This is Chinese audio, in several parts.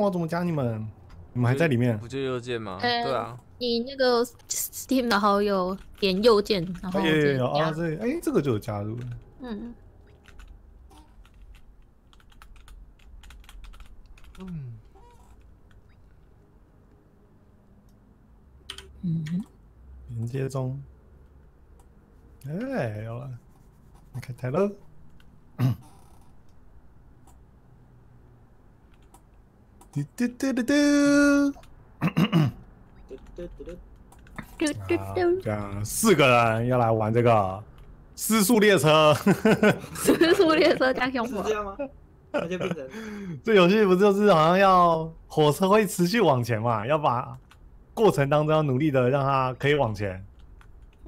我怎么加你们？你们还在里面？不就右键吗？呃对啊，你那个 Steam 的好友点右键，然后哎有有有啊，加这哎这个就有加入了。嗯，嗯，嗯，连接中。哎，有了，你开台了。嘟嘟嘟嘟嘟。嘟嘟嘟嘟嘟嘟啊嘟，这样四个人要来玩这个失速列车。失速列车加凶火是这，样吗？那就变成这游戏不就是好像要火车会持续往前嘛？要把过程当中要努力的让它可以往前，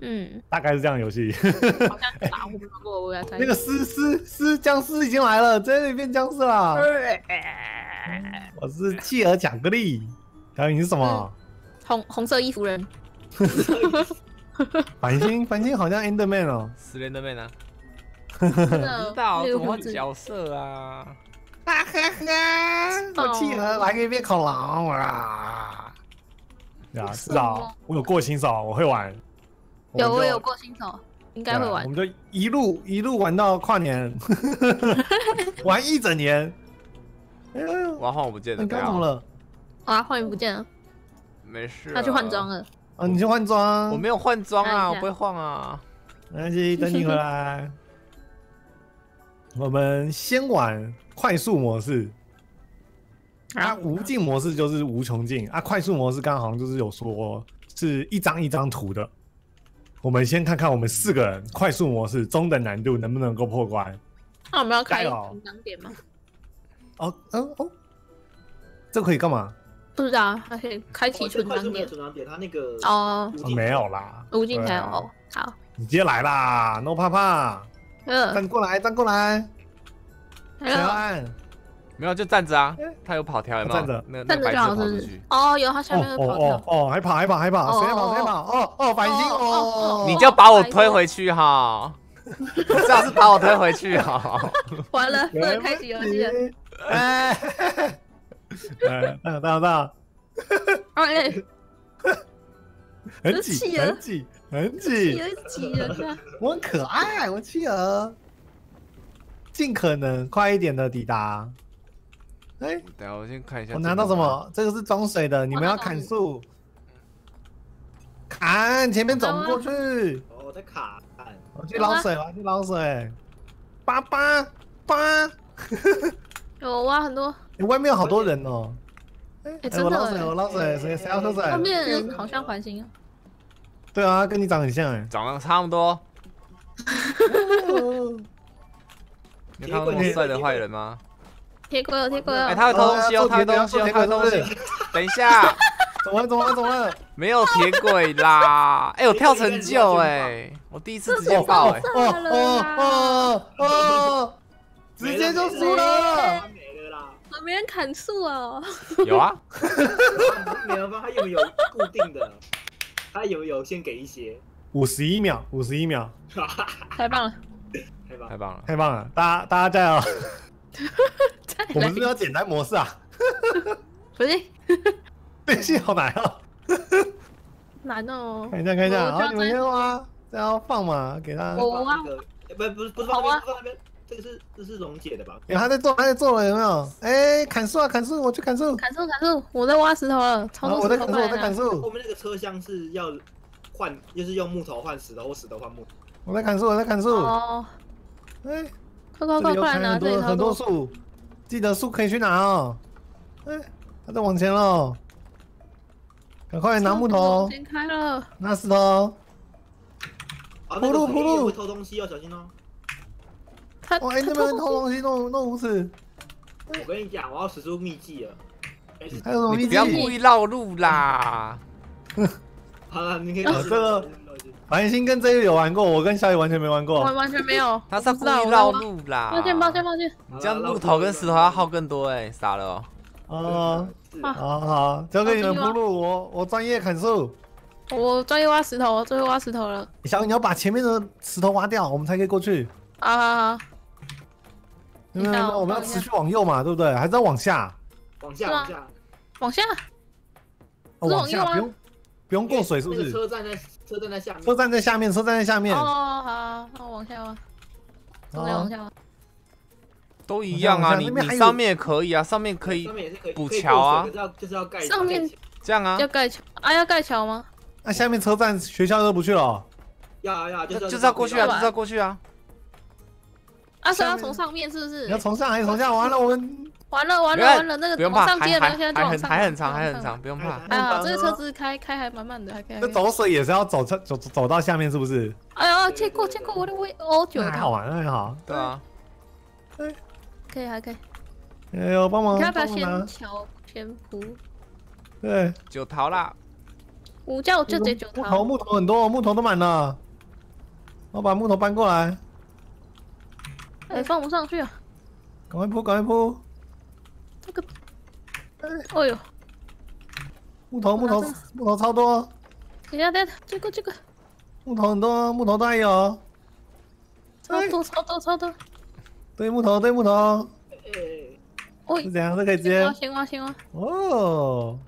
嗯，大概是这样的游戏。好像是吧，我没玩过，我要猜那个尸尸尸僵尸已经来了，这里变僵尸啦！我是企鹅巧克力，小雨你是什么？红红色衣服人，繁星繁星好像 Enderman 哦。失联的妹呢？真不的知道怎么角色啊？哈哈哈！我企鹅还可以变恐龙啊！呀，是啊，我有过新手，我会玩。有我有过新手，应该会玩啊我。们就一路一路玩到跨年，玩一整年。哎呦，我要换我不见了，你等一下刚怎么了？啊，换衣不见了，没事，他去换装。了。啊，你去换装。我没有换装啊，我不会换啊。没关系，等你回来。我们先玩快速模式，啊，无尽模式就是无穷尽啊，快速模式刚刚好像就是有说是一张一张图的。我们先看看我们四个人快速模式中等难度能不能够破关。那我们要开加油存档点吗？哦，嗯哦，这可以干嘛？不知道，它可以开启哦存档点。存档点，它那个哦，哦没有啦，无尽才有哦。好，你直接来啦，no 怕怕，嗯，站过来，站过来，小安，没有就站着啊。哎，他有跑跳有没有？站着。站着就白好哦，有，他下哦面会哦跑跳哦。哦，还跑还跑还跑，谁在跑哦谁跑？哦哦，繁星哦哦哦，你就把我推回去哈，你最好是把我推回去哈。完了，不能开启游戏了。哎，哎，大大大，哎，很挤，很挤，很企挤。鹅挤人啊！我很可爱，我企鹅，尽可能快一点的抵达。哎，等一下我先看一下。我拿到什？么？这个是装水的，你们要砍树，砍前面走不过去。哦在卡按，我去捞水，我要去捞水。八八八，有挖很多，你外面有好多人哦。哎哎真的我捞水，哎我捞水，谁谁要喝水？外面的人好像繁星啊。对啊，跟你长很像哎。长得差不多。你看过那么帅的坏人吗？铁轨有铁轨哎，有，他会偷东西哦，哦他会偷东西哦，他会偷东西。等一下，怎么了？怎么了？怎么了？没有铁轨啦！哎，我跳成就哎，我第一次直接爆哎。哦哦哦哦！直接就输了。没了啦，啊没人砍树哦。有啊，没有吧？它有没有固定的？他有没有先给一些？五十一秒，五十一秒，太棒了！太棒了！太棒了！太棒了！大家大家加油！我们来是不是要简单模式啊？不是电信好难啊！难哦。看一下看一下，我然后你们先挖，这样放嘛，给他。我挖那个，哎不不是不是放那边，不是放那边，这个是这是溶解的吧？有他在做，他在做了，有没有？哎，砍树啊，砍树，我去砍树。砍树砍树，我在挖石头了，超好，多石头我在砍树，我在砍过来了。后，面那个车厢是要换，就是用木头换石头，或石头换木头。我在砍树，我在砍树。哦，哎，快快快，快拿，砍很这里多很多多。树，记得树可以去拿哦。哎，他在往前了，赶快拿木头，先开了，拿石头。铺路铺路会偷东西要小心哦。他哇，哎，他那边偷东西弄弄无耻，我跟你讲，我要使出秘技了。哎还有什么秘你不要？故意绕路啦！好了，你可以哦这个繁星跟这个有玩过，我跟小雨完全没玩过。完完全没有。他是要故意绕路啦。抱歉抱歉抱歉，你这样木头跟石头要耗更多哎，傻了哦。哦，是啊好好，交给你们铺路，我我专业砍树。我专业挖石头，我最会挖石头了。小雨，你要把前面的石头挖掉，我们才可以过去。啊，因为等一下我我们要持续往右嘛，对不对？还是要往下？往下往下，往下，哦往下不用不用过水是不是？车站在车站在下面车，站在下面，车站在下面。哦，好，好，往下挖，从这往下挖。都一样啊，你你上面也可以啊，上面可以上面也是可以补桥啊过水可是要就是要盖上面这样啊要，盖桥啊？要盖桥吗？那下面车站学校都不去了哦。要啊要啊就是就是要过去啊，就是要过去啊。啊，所以下面要从上面是不是你要？从上还是从下？完了，我们完了完了完了，那个不用怕，往上接的，还还现在就往上，还很长，还很长，不用怕。还好，这个车子开开还蛮慢的，还可以。还这走水也是要走车走走到下面，是不是？哎呀，见过见过我的位哦，九条，那还好玩，那还好。对啊，可以还可以。哎呦，帮忙你要不要先桥先铺？对，九桃啦，五叫就这九木头。木头很多，木头都满了。我把木头搬过来，哎，放不上去啊！赶快铺，赶快铺。这个，哎呦，木头木头木头超多，等一下等一下，这个这个木头很多，木头都还有。超多超多超多。堆木头，堆木头，哎，哦是，怎样？这可以直接先挖先挖先挖，哦。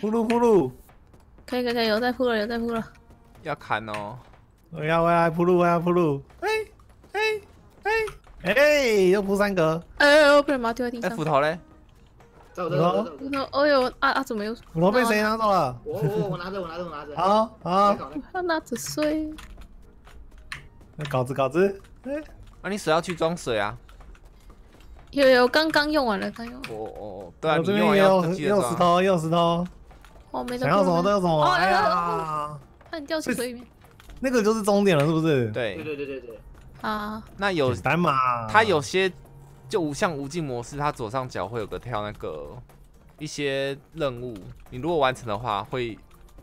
铺路铺路，可以可以可以，有在铺了有在铺了。要砍哦。我要我要铺路，我要铺路。哎哎哎，又铺三格，哎呦，不然把它丢在地上哎，斧。头嘞？走走走走走我，说，哎呦啊啊，怎么又？斧头被谁拿走了？我我我拿着我拿着我拿着，好好，他拿着水。那稿子稿子，哎，啊，你水要去装水啊。有有，刚刚用完了，刚用。哦哦，对啊，我这边也有也。有石头，也有石头，哦，没得想要什么都有什么。哦哎有有有呀，怕你掉进水里面那个就是终点了，是不是？，对对，对对对对，啊！那有简单嘛。它有些就无像无尽模式，它左上角会有个跳那个一些任务，你如果完成的话，会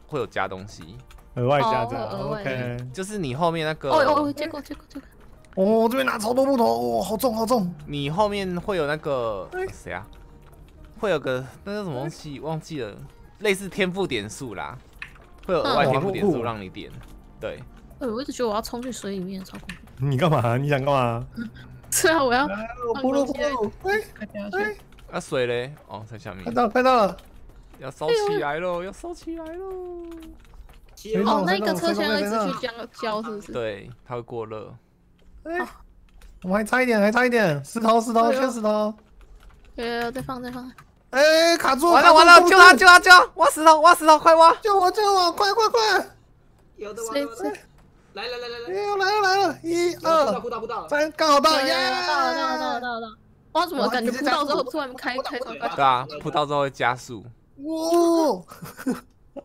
会有加东西，额外加价哦额外，OK。就是你后面那个，哦哦，结果结果结果，哦，这边拿超多木头，哇，好重好重。你后面会有那个哎谁啊？会有个那叫什么东西忘记了，类似天赋点数啦，会有额外嗯天赋点数让你点。对，哎，我一直觉得我要冲去水里面，超恐怖。你干嘛？你想干嘛？是啊，我要哎哎去。，那水嘞？哦，在下面快，到了快到了。要烧起来喽，要烧起来喽。哦，那个车厢要一直去浇浇，是不是？对，它会过热。哎，我们还差一点，还差一点，石头石头，缺石头。有有有，再放再放。哎，卡住！完了完了，救他救他救他！挖石头挖石头，快挖！救我救我，快快快！有的谁玩的，来来来来哎来，呦来了来了，一二三，刚好到到了耶！到了到了到了到了。哇，怎么感觉扑到之后突然开开窗开对啊，扑到之后会加速。哇！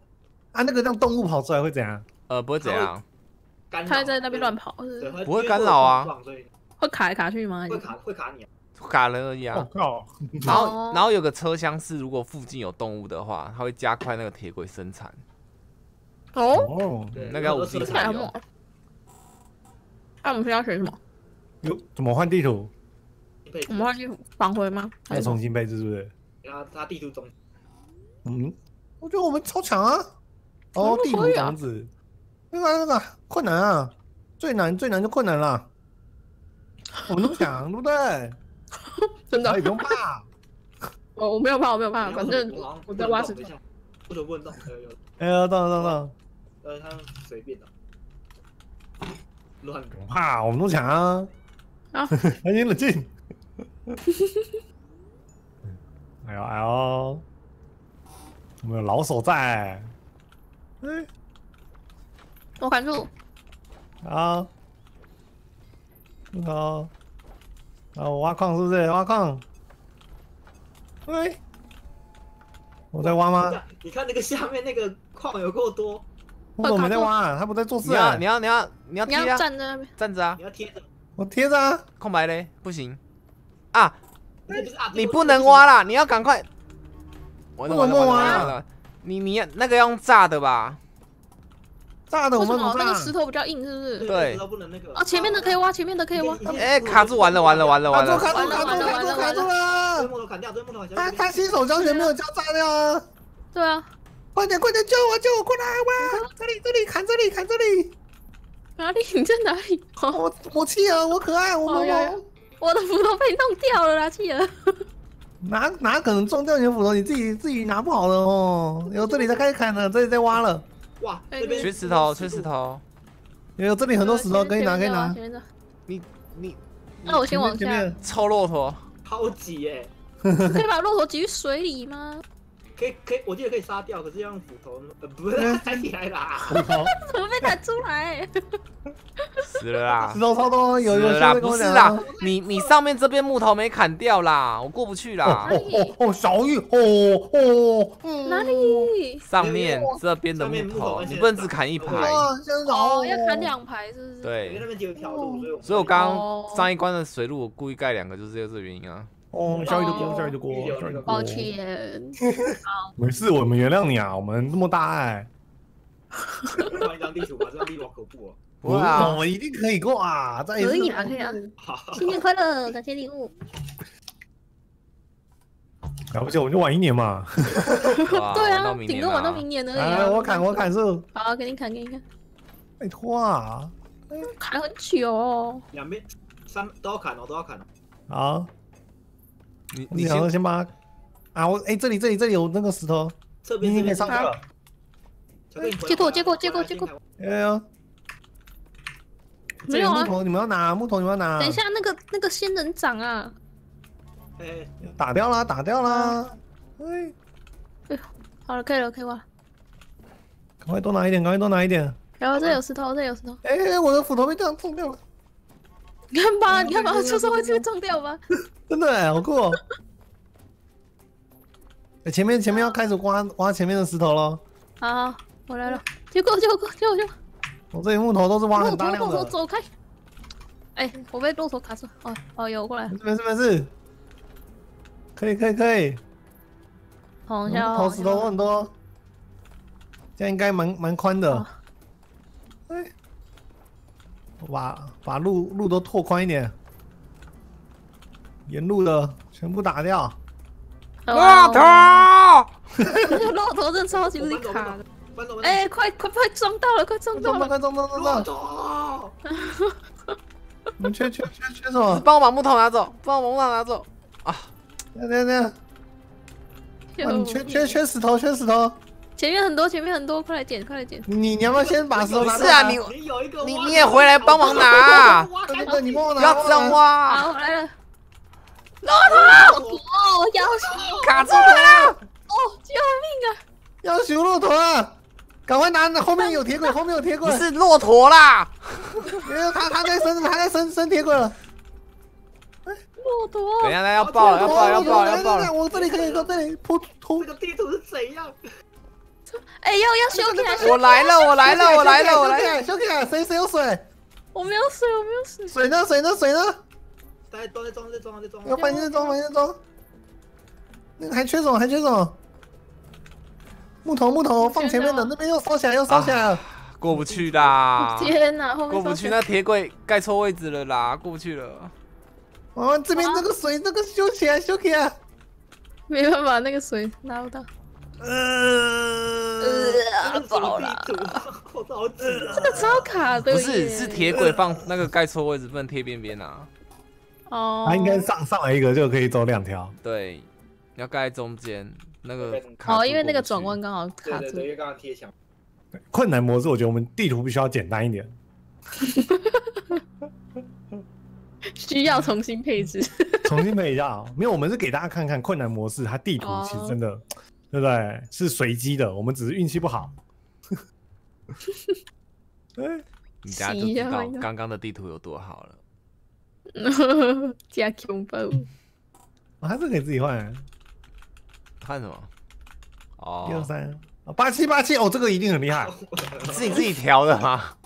啊，那个让动物跑出来会怎样？呃，不会怎样，干扰开在那边乱，跑，不会干扰啊，会卡来卡去吗？会卡会卡你啊，卡人而已啊。靠！然后哦然后有个车厢是，如果附近有动物的话，它会加快那个铁轨生产。哦，那个要五 G 才有太猛。那我们需要学什么？有怎么换地图？我们换地图返回吗？要重新配置是不是？然后他地图中，嗯，我觉得我们超强啊！哦，地图种子，那个那个困难啊，最难最难就困难了。我们都强，对不对？真的你？不用怕。我我没有怕，我没有怕，反正我在挖石头不能动。不能不能动，有有，哎呀，到了到了到了，呃，他随便的，乱不用怕，我们都抢啊！好冷静冷静。哎呦哎呦，我们有老手在。哎，我感住，啊，好，啊，我挖矿是不是？挖矿。喂，我在挖吗？你看那个下面那个矿有够多，我怎么没在挖啊？他不在做事啊你？要你要你要你要贴啊，站在那边。站着啊你，要贴着，我贴着啊。空白嘞，不行啊，你不能挖啦，你要赶快。完了完了为什么挖完了，你你要那个要用炸的吧？炸的我们怎么炸那个石？头比较硬，是不是？对都不能那个啊，前面的可以挖，前面的可以挖。哎，卡住，完了完了完了完了，卡住卡住卡住卡住卡住了！木头砍掉，木头砍掉。他他新手教学没有教炸掉啊！对啊，快点快点救我救我过来哇！这里这里砍这里砍这里！哪里？你在哪里？哦，我我弃儿我可爱我萌哦有有萌。我的斧头被弄掉了啦，弃儿。哪哪可能撞掉你的斧头？你自己自己拿不好的哦。有这里在开始砍了，这里在挖了，哇，哎这边缺石头，缺石，头。有这里很多石头可以拿，可以拿。前面的你你那我先往下，前面臭骆驼，超级耶，可以把骆驼挤去水里吗？可以可以，我记得可以杀掉，可是要用斧头，呃，不是 弹起来啦，斧头，怎么被弹出来？死了啦石！头超多，有有死了啦！不是啦哦，你你上面这边木头没砍掉啦，我过不去啦。哦哦哦，小玉，哦哦，嗯哪？里？上面这边的木头，你不能只砍一排。哦，要砍。两排是不是？因为对那，边只有一条路，所以我所以我刚哦刚上一关的水路，我故意盖两个，就是这个原因啊。哦，下雨的锅，哦小雨的锅，小雨的锅。抱歉，没事，我们原谅你啊，我们那么大爱，换一张地图吧，这张地图好可怖哦。不会啊我们一定可以过啊，再可以啊可以啊好，新年快乐，感谢礼物。了不起，我们就晚一年嘛。对啊，顶多玩到啊明年而已来，啊。我砍，我砍树，好，给你砍，给你砍，拜托啊。砍很久哦。两边三都要砍哦，都要砍哦。好，你你你先先把它啊，我哎，这里这里这里有那个石头，这边你你可以上去了。接过接过接过接过哎呀，没有啊木头你们要拿，木头你们要拿。等一下，那个那个仙人掌啊，哎，打掉啦，打掉啦。哎，哎好了，可以了，可以了。赶快多拿一点，赶快多拿一点。然后这有石头，这有石头。哎，我的斧头被这样撞掉了，你看吧，嗯你看吧，就是会被撞掉吧？真的哎，好酷前面前面要开始挖挖前面的石头了。好，好我来了，结果结果结果结果，我这里木头都是挖骆很大驼骆驼量的。走开！哎，我被骆驼卡住。哦哦，有过来，没事没事，可以可以可以，好一下哦。木头石头很多，这样应该蛮蛮宽的哦。把把路路都拓宽一点，沿路的全部打掉。骆驼，骆驼真超级无敌卡的。哎，快快快撞到了，快撞到了！撞到快撞到撞骆到！驼，我们缺缺缺缺什么？帮我把木头拿走，帮我把木头拿走。等等等，啊你缺缺缺石头缺石头，前面很多，前面很多，快来捡，快来捡！你你要不要先把石头？是啊你你你你也回来帮忙拿对对对，你帮我拿。不要这样挖，好，我来了。骆驼，我，要死！卡住它了。哦，救命啊！要修骆驼，赶快拿！后面有铁轨，后面有铁轨。是骆驼啦，没有，他他在升，他在升升铁轨了。骆驼，等一下，要爆了，要爆了，要爆了，要爆了。我这里可以，我这里突突这。个地图是怎样？哎，要要修起来！我来了，我来了，我来了，我来了。了！修起来，谁谁有水？我没有水，我没有水。水呢？水呢？水呢？大家都在装，在装，在装。要翻进装，装。那个还缺什么？还缺什么？木头，木头，放前面的，那边又烧起来，又烧起来了。过不去啦，天哪，过不去，那铁轨盖错位置了啦，过不去了。哦，这边那个水，那个修起来，修起来。没办法，那个水拿不到。呃，呃，这是什么爆了！地图？我着急。这个超卡的，不是，是铁轨放那个盖错位置，不能贴边边啊。哦。他应该上上来一个就可以走两条。对，要盖在中间那个卡哦，因为那个转弯刚好卡住对对对，。因为刚刚贴墙。困难模式，我觉得我们地图必须要简单一点。需要重新配置。重新配一下啊，没有，我们是给大家看看困难模式，它地图其实真的，对不对？是随机的，我们只是运气不好。对，你等下就知道刚刚的地图有多好了。加恐怖。我还是可以自己换。看什么？哦，一二三，啊八七八七，哦，这个一定很厉害。是你自己调的吗？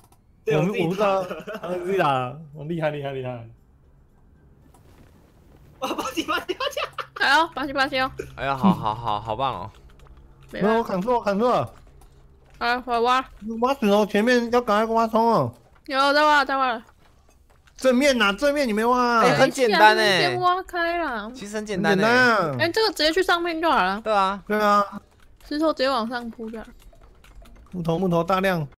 我们我不知道，打啊自己打厉害厉害厉害。哇，八七八七八七！还要八七八七哦，哎呀，好好好好棒哦！没没有，我。砍错，我砍错了。啊，我挖，挖石头前面要赶快挖通哦。有在挖，在挖。正面呐，正面你没挖啊，哎很简单哎，哎先挖开了。其实很简单呢。单啊。哎，这个直接去上面就好了，对啊，对啊，石头直接往上铺就好。木头木头大量。